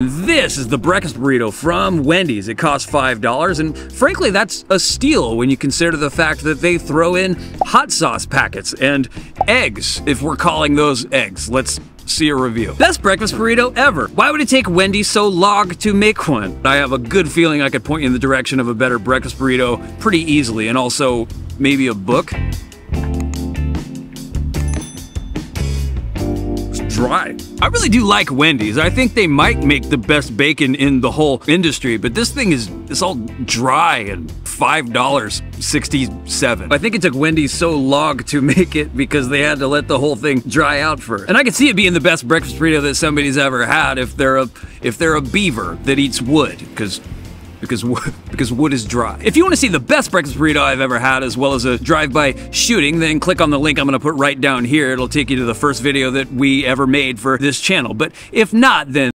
This is the breakfast burrito from Wendy's. It costs $5, and frankly, that's a steal when you consider the fact that they throw in hot sauce packets and eggs, if we're calling those eggs. Let's see a review. Best breakfast burrito ever. Why would it take Wendy's so long to make one? I have a good feeling I could point you in the direction of a better breakfast burrito pretty easily, and also maybe a book. Dry. I really do like Wendy's. I think they might make the best bacon in the whole industry, but this thing is it's all dry and $5.67. I think it took Wendy's so long to make it because they had to let the whole thing dry out first. And I could see it being the best breakfast burrito that somebody's ever had if they're a if they're a beaver that eats wood because because because wood is dry. If you want to see the best breakfast burrito I've ever had, as well as a drive-by shooting, then click on the link I'm going to put right down here. It'll take you to the first video that we ever made for this channel. But if not, then